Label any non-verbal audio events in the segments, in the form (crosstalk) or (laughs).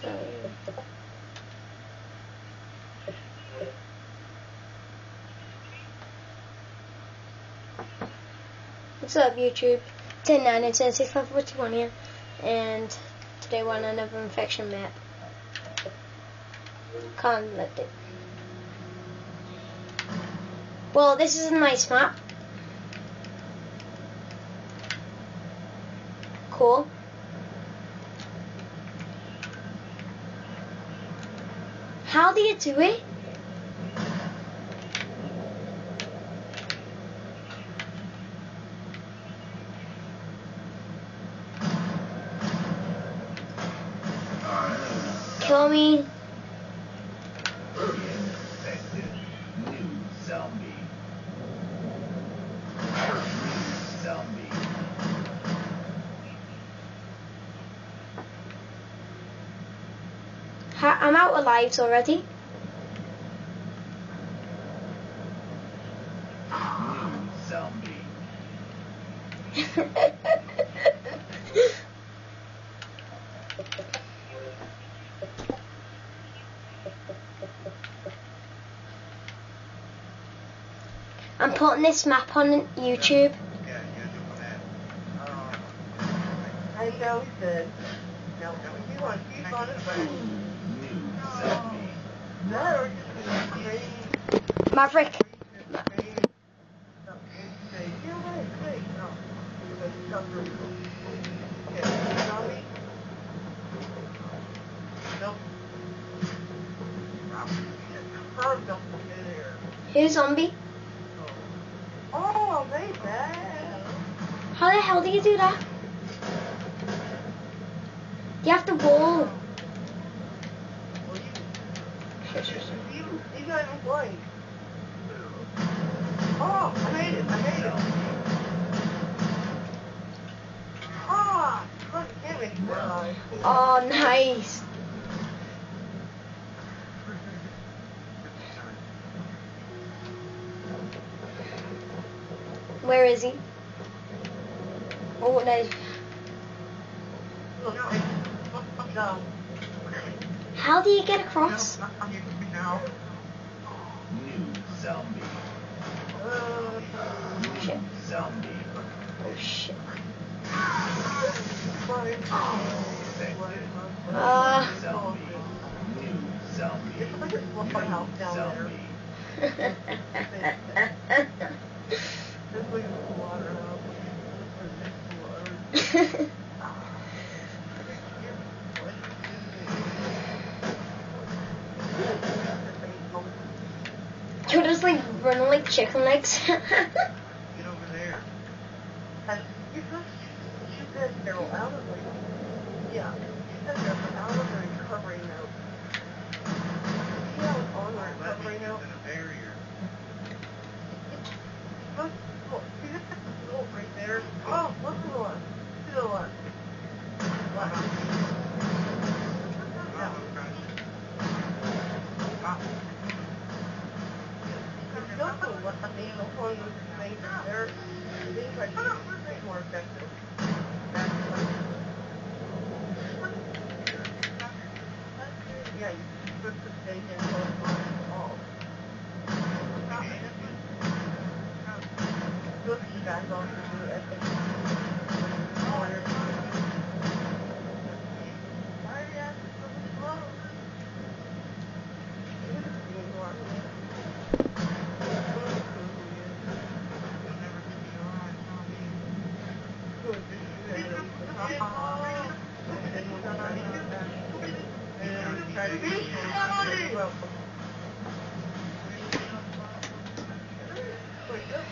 So. What's up, YouTube? 10 9 and 10 6 5 41 here, and today we're on another infection map. Can't let it. Well, this is a nice map. Cool. How do you do it? Kill me. Infected. New zombie. New zombie. Ha- I'm out of lives already. (laughs) I'm putting this map on YouTube. I you want to keep on but New zombie. no, just great. Maverick. Who's zombie? Oh, they bad. How the hell do you do that? You have to roll. You, you got even playing. Oh, I made it, I made it. Ah, oh, damn it. Uh, Oh, nice. Where is he? Oh, no. no. How do you get across? Zombie. Uh, Shit. Zombie. Oh, shit. Uh, Zombie. New zombie. It's like a small house down there. (laughs) (laughs) Zombie. This way is the water house. This way is the water. You're just like running like chicken legs. (laughs) Get over there. (laughs) And you just shoot that arrow out of the yeah. Shoot that arrow out of the recovery note. See how it's on the recovery note? Look, look, see this is the note right there? Oh, look at the one. See the one. What? Yeah. There's nothing what the name of one of those things there. Things like that more effective. Yeah, you put the thing in both lines all. Good you guys also do epic. Corner. Why are you asking for the slow? You just being more.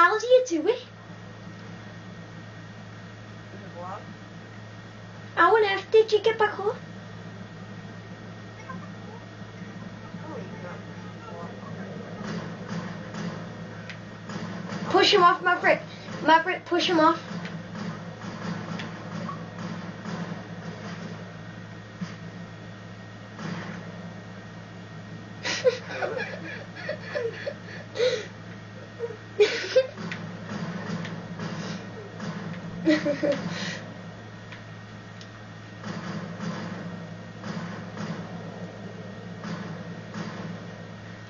How do you do it? How on earth did you get back home? Push him off, Maverick. Maverick, push him off.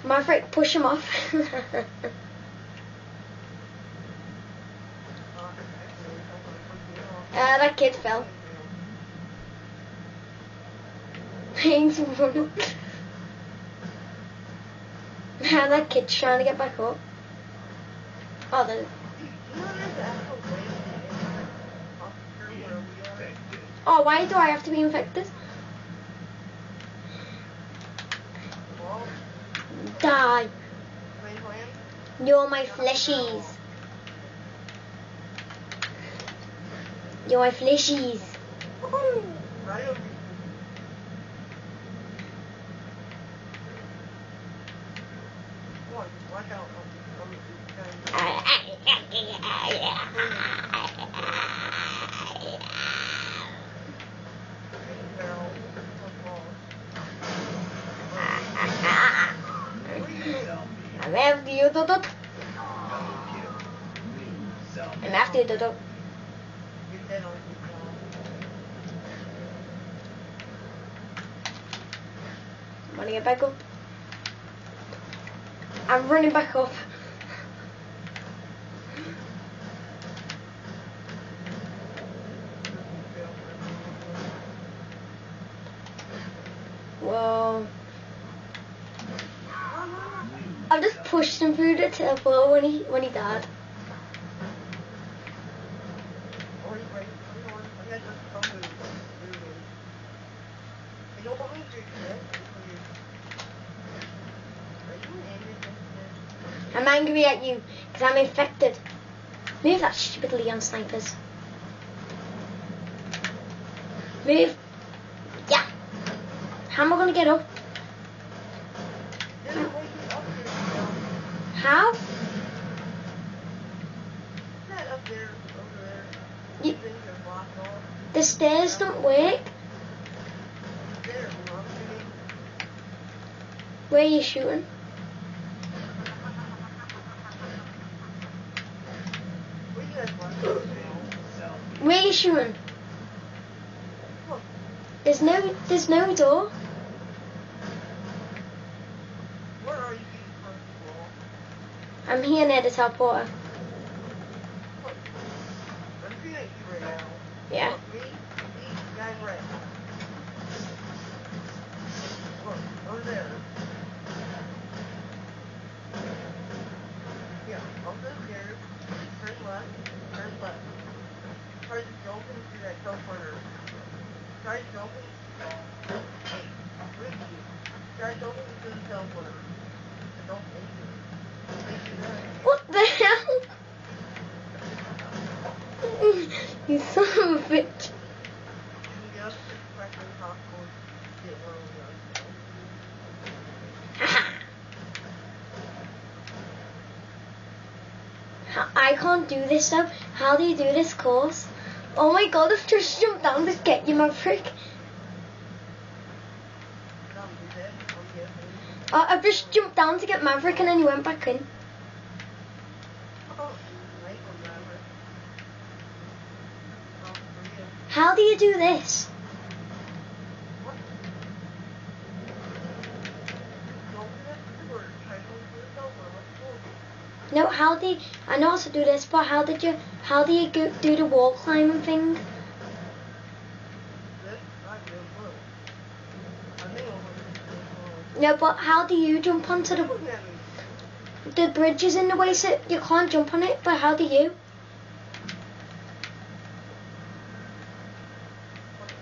Maverick, push him off. Uh, actually, I'm gonna put you off. uh, that kid fell. He's running. Now that kid's trying to get back up. Oh, the, there's actual ways to enter Oscar where we are? Infected. oh, why do I have to be infected? Well, Die. You're my fleshies. You're my fleshies. Oh. Woohoo! Right over here. Come on, watch out. I'm, I'm, I'm, barrel. Football. Zombie. I'm after you, kill. I'm after you, job. Wanna back up? I'm running back up. Whoa. I just pushed him through the turbo when he when he died. I'm to angry? At you because I'm infected. Move that stupid Leon snipers. Move. Yeah. How am I gonna get up? There's a way to get up here, Bill. Not up there, over there. You, Then you can off. the stairs don't work. There, you know, Where are you shooting? Where you guys want to New go? zombie. Where are you shooting? There's no there's no door. where are you shooting from the wall? I'm here near the teleporter. Yeah. Look, me, me, guy in red. Look, over there. Yeah, up the stairs, turn left, turn left. Try to jump into that teleporter. Try to jump in. Hey, with you. Try to jump into the teleporter. Don't make it. Make it right. What the hell? You son of a bitch. (laughs) I can't do this stuff. How do you do this course? Oh my god, I've just jumped down to get you. I'm. Uh, I've just jumped down to get Maverick and then you went back in. Oh, nice one, Maverick. Oh, for you. How do you do this? No, how do you, I know how to do this, but how did you, how do you go, do the wall climbing thing? No, but how do you jump onto the, the bridge is in the way so you can't jump on it, but how do you?